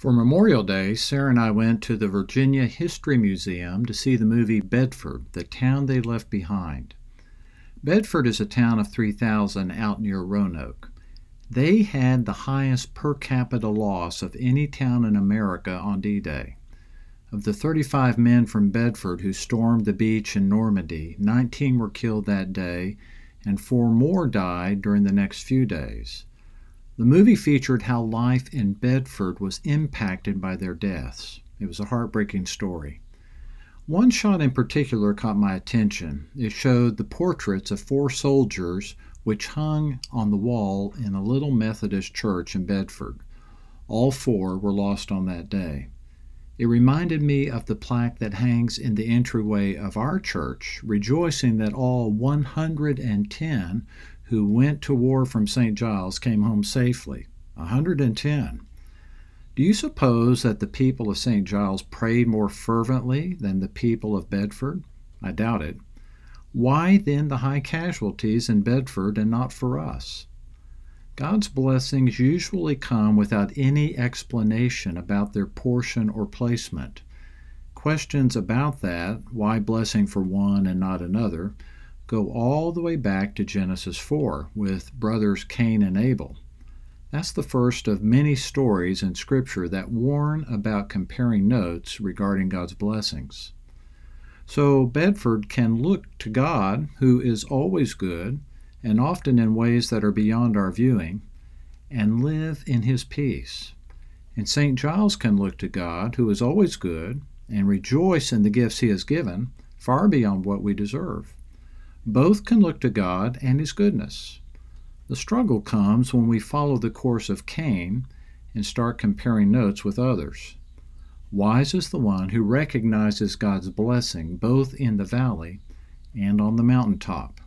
For Memorial Day, Sarah and I went to the Virginia History Museum to see the movie Bedford, the town they left behind. Bedford is a town of 3,000 out near Roanoke. They had the highest per capita loss of any town in America on D Day. Of the 35 men from Bedford who stormed the beach in Normandy, 19 were killed that day, and four more died during the next few days. The movie featured how life in Bedford was impacted by their deaths. It was a heartbreaking story. One shot in particular caught my attention. It showed the portraits of four soldiers which hung on the wall in a little Methodist church in Bedford. All four were lost on that day. It reminded me of the plaque that hangs in the entryway of our church, rejoicing that all 110 who went to war from St. Giles came home safely. 110. Do you suppose that the people of St. Giles prayed more fervently than the people of Bedford? I doubt it. Why then the high casualties in Bedford and not for us? God's blessings usually come without any explanation about their portion or placement. Questions about that, why blessing for one and not another, go all the way back to Genesis 4 with brothers Cain and Abel. That's the first of many stories in Scripture that warn about comparing notes regarding God's blessings. So Bedford can look to God, who is always good, and often in ways that are beyond our viewing, and live in His peace. And St. Giles can look to God, who is always good, and rejoice in the gifts He has given, far beyond what we deserve. Both can look to God and His goodness. The struggle comes when we follow the course of Cain and start comparing notes with others. Wise is the one who recognizes God's blessing both in the valley and on the mountaintop.